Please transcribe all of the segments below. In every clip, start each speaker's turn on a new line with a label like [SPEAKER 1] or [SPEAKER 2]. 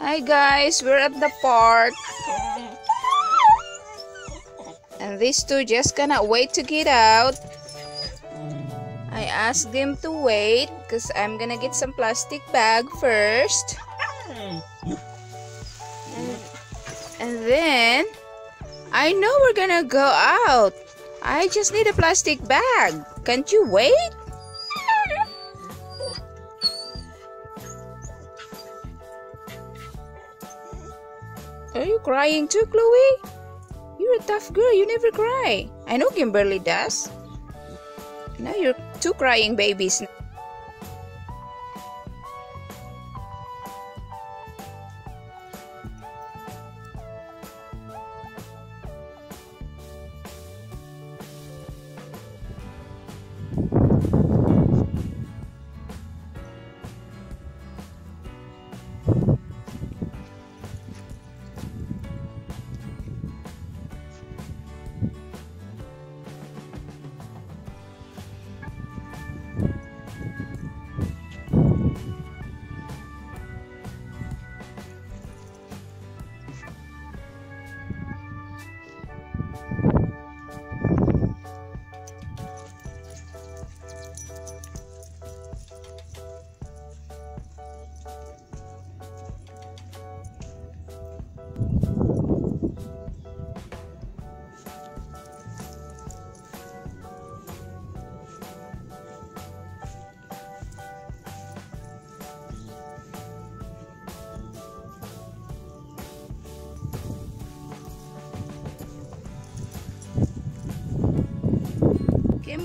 [SPEAKER 1] Hi guys, we're at the park. And these two just cannot wait to get out. I asked them to wait because I'm gonna get some plastic bag first. And then I know we're gonna go out. I just need a plastic bag. Can't you wait? Are you crying too, Khloe? You're a tough girl. You never cry. I know Kimberly does. Now you're two crying babies.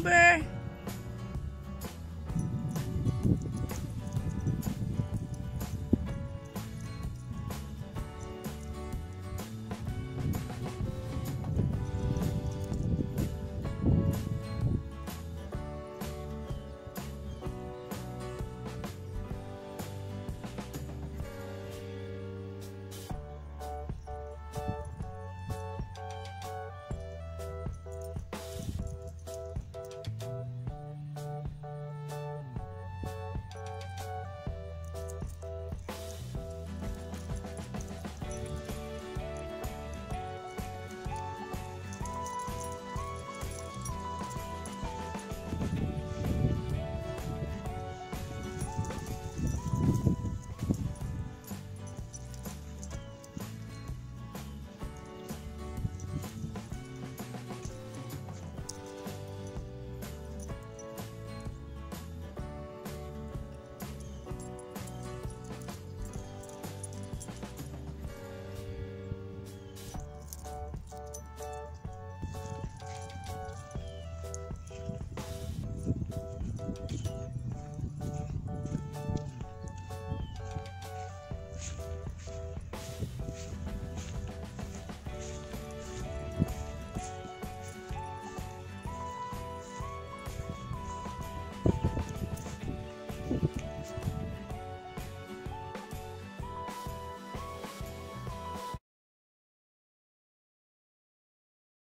[SPEAKER 1] Kimber.